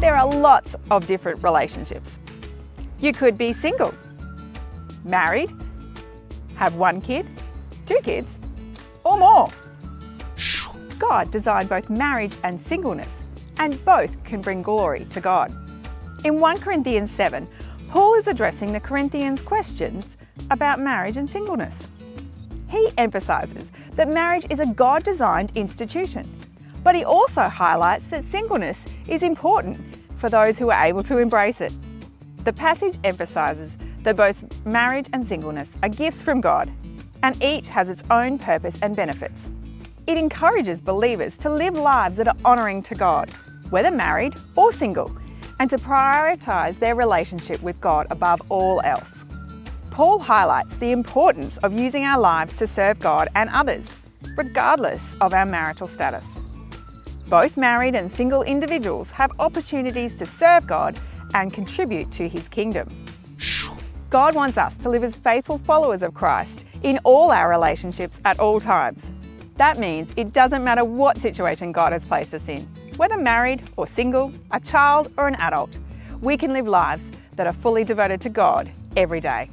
there are lots of different relationships. You could be single, married, have one kid, two kids, or more. God designed both marriage and singleness, and both can bring glory to God. In 1 Corinthians 7, Paul is addressing the Corinthians' questions about marriage and singleness. He emphasises that marriage is a God designed institution, but he also highlights that singleness is important for those who are able to embrace it. The passage emphasises that both marriage and singleness are gifts from God, and each has its own purpose and benefits. It encourages believers to live lives that are honouring to God, whether married or single, and to prioritise their relationship with God above all else. Paul highlights the importance of using our lives to serve God and others, regardless of our marital status. Both married and single individuals have opportunities to serve God and contribute to His kingdom. God wants us to live as faithful followers of Christ in all our relationships at all times. That means it doesn't matter what situation God has placed us in, whether married or single, a child or an adult, we can live lives that are fully devoted to God every day.